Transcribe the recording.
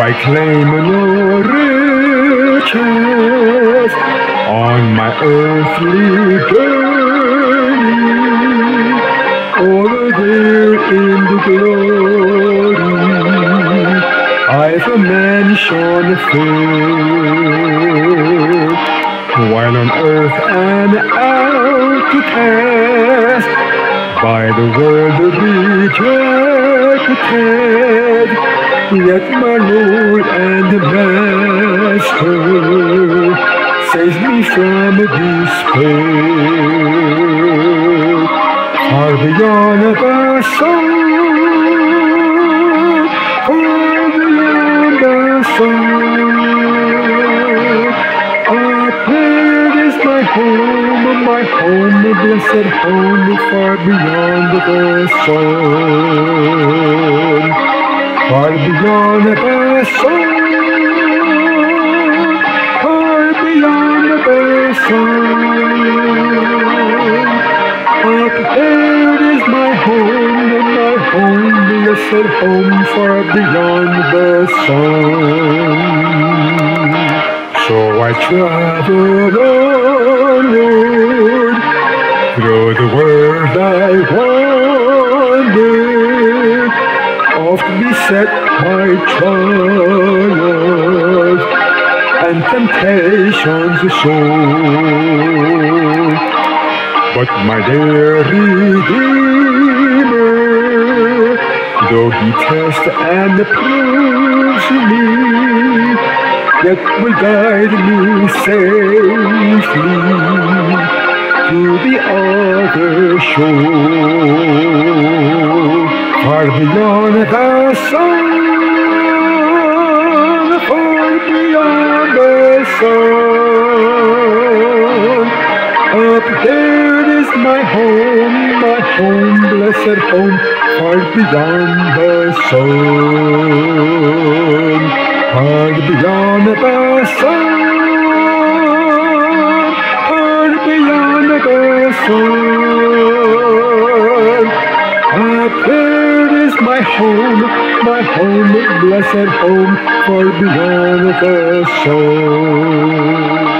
I claim no riches on my earthly journey. Over there in the glory, I've a mansion fair. While on earth an outcast, by the world rejected, yet my Lord and Master saves me from despair. Far beyond the sun, far beyond the sun, up there is my home, my home, blessed home, far beyond the sun, beyond the sun, far beyond the sun. Up there is my home, and my home, blessed home, far beyond the sun. So I travel onward through the world I wander, beset by trials and temptations sore. But my dear Redeemer, though he tests and proves me, yet will guide me safely to the other shore. Sun, far beyond the sun. Up there is my home, my home, blessed home, far beyond the sun. Far beyond the sun, far beyond the sun. Home, my home, blessed home, far beyond the sun.